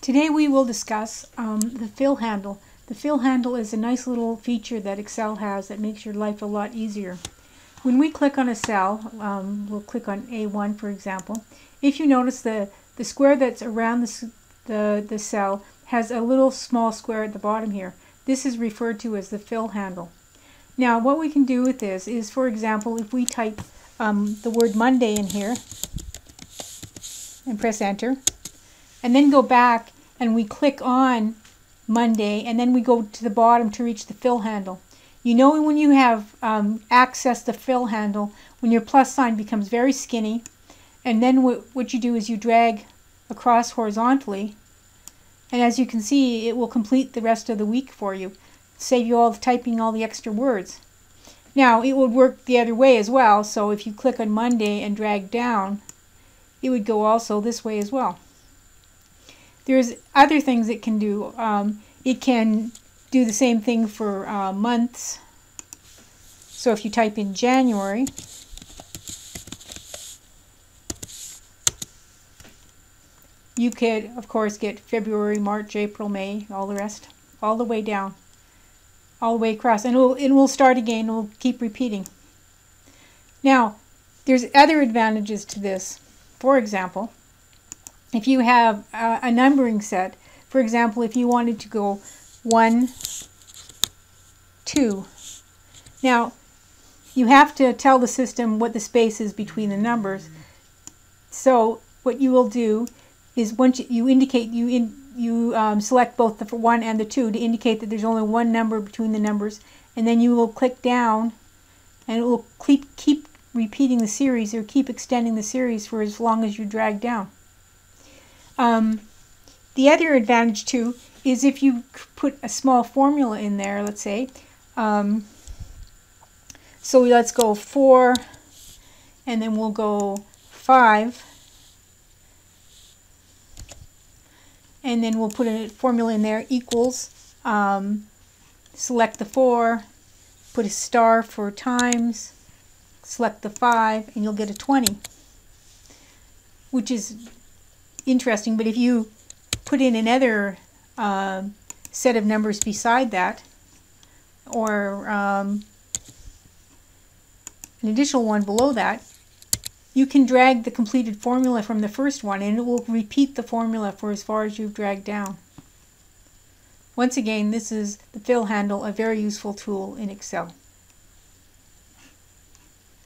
Today we will discuss um, the fill handle. The fill handle is a nice little feature that Excel has that makes your life a lot easier. When we click on a cell, um, we'll click on A1 for example, if you notice the, the square that's around the, the, the cell has a little small square at the bottom here. This is referred to as the fill handle. Now what we can do with this is, for example, if we type um, the word Monday in here and press enter, and then go back and we click on Monday and then we go to the bottom to reach the fill handle. You know when you have um, access to fill handle, when your plus sign becomes very skinny, and then what you do is you drag across horizontally, and as you can see, it will complete the rest of the week for you, save you all the typing all the extra words. Now, it would work the other way as well, so if you click on Monday and drag down, it would go also this way as well. There's other things it can do. Um, it can do the same thing for uh, months. So if you type in January, you could, of course, get February, March, April, May, all the rest, all the way down, all the way across. And it will, it will start again, it will keep repeating. Now, there's other advantages to this. For example, if you have a, a numbering set, for example, if you wanted to go 1, 2. Now, you have to tell the system what the space is between the numbers. So what you will do is once you indicate, you in, you um, select both the 1 and the 2 to indicate that there's only one number between the numbers, and then you will click down and it will keep, keep repeating the series or keep extending the series for as long as you drag down. Um, the other advantage too is if you put a small formula in there, let's say, um, so let's go 4 and then we'll go 5 and then we'll put a formula in there equals um, select the 4 put a star for times select the 5 and you'll get a 20 which is interesting, but if you put in another uh, set of numbers beside that, or um, an additional one below that, you can drag the completed formula from the first one and it will repeat the formula for as far as you've dragged down. Once again, this is the fill handle, a very useful tool in Excel.